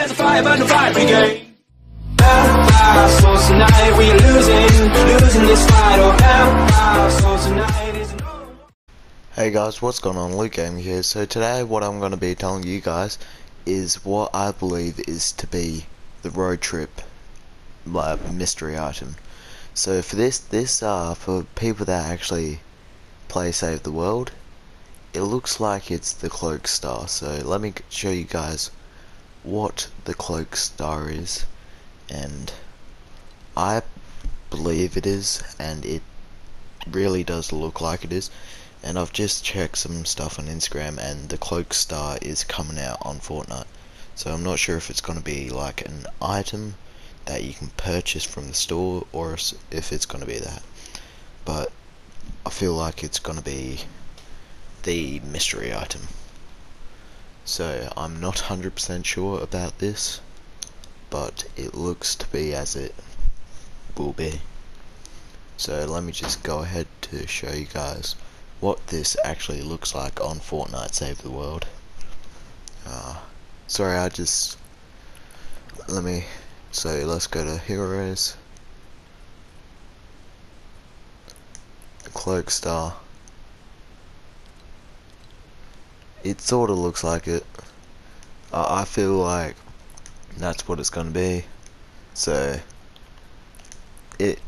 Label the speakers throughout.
Speaker 1: There's a fire, fire brigade. Tonight, we losing, losing this fight. Oh, tonight.
Speaker 2: Hey guys, what's going on? Luke Gaming here. So today what I'm going to be telling you guys is what I believe is to be the road trip uh, mystery item. So for this, this uh, for people that actually play Save the World, it looks like it's the Cloak Star. So let me show you guys what the Cloak Star is, and I believe it is, and it really does look like it is. And I've just checked some stuff on Instagram and the cloak star is coming out on Fortnite. So I'm not sure if it's going to be like an item that you can purchase from the store or if it's going to be that. But I feel like it's going to be the mystery item so I'm not 100% sure about this but it looks to be as it will be so let me just go ahead to show you guys what this actually looks like on Fortnite Save the World. Uh, sorry, I just let me. So let's go to Heroes. Cloak Star. It sort of looks like it. I feel like that's what it's gonna be. So it.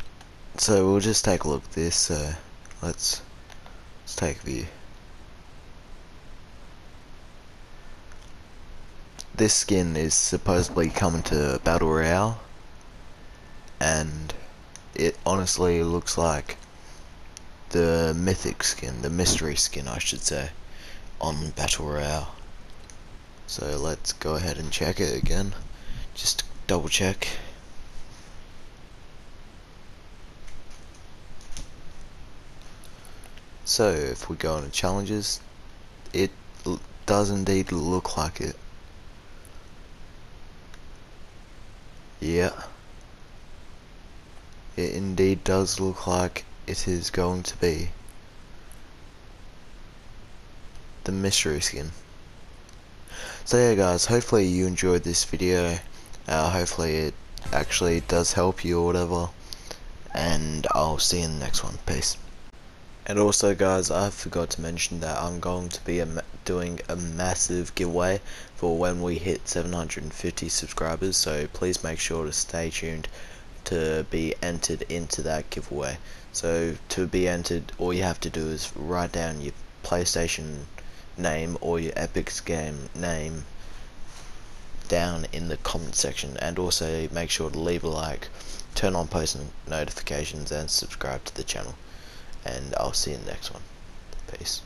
Speaker 2: So we'll just take a look at this. So let's Let's take view. This skin is supposedly coming to Battle Royale and it honestly looks like the mythic skin, the mystery skin I should say, on Battle Royale. So let's go ahead and check it again. Just double check. So if we go into challenges, it does indeed look like it. Yeah. It indeed does look like it is going to be the mystery skin. So yeah guys, hopefully you enjoyed this video. Uh, hopefully it actually does help you or whatever. And I'll see you in the next one. Peace. And also guys, I forgot to mention that I'm going to be a doing a massive giveaway for when we hit 750 subscribers, so please make sure to stay tuned to be entered into that giveaway. So to be entered, all you have to do is write down your PlayStation name or your Epic's game name down in the comment section and also make sure to leave a like, turn on post notifications and subscribe to the channel and I'll see you in the next one. Peace.